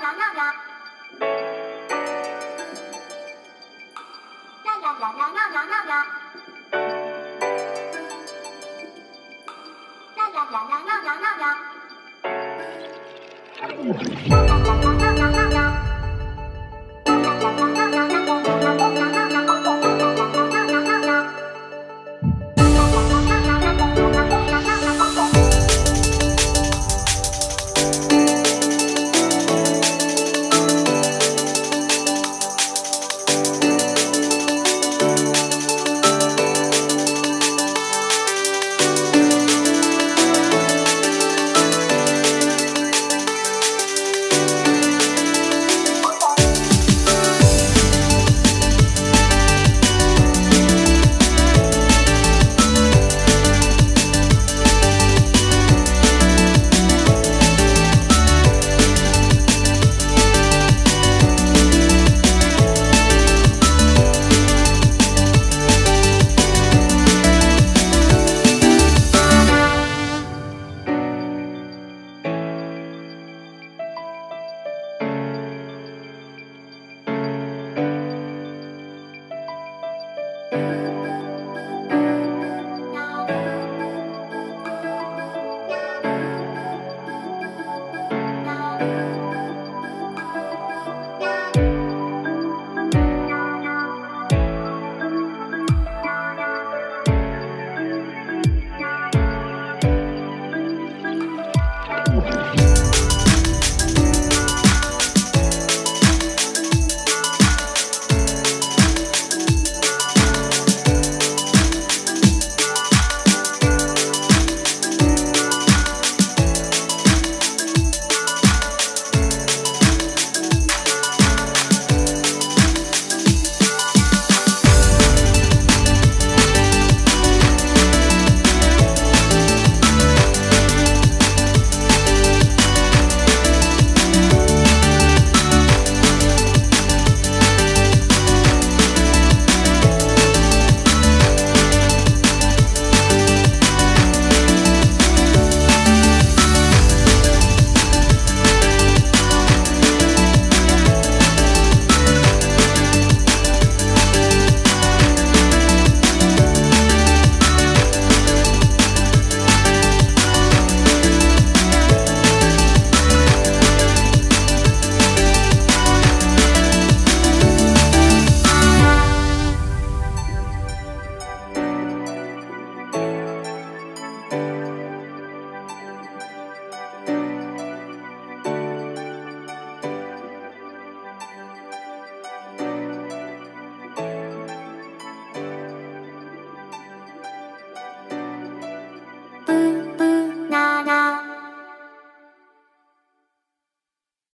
呀呀呀呀呀呀！呀呀呀呀呀呀呀呀！呀呀呀呀呀呀呀呀！呀呀呀呀呀呀呀呀！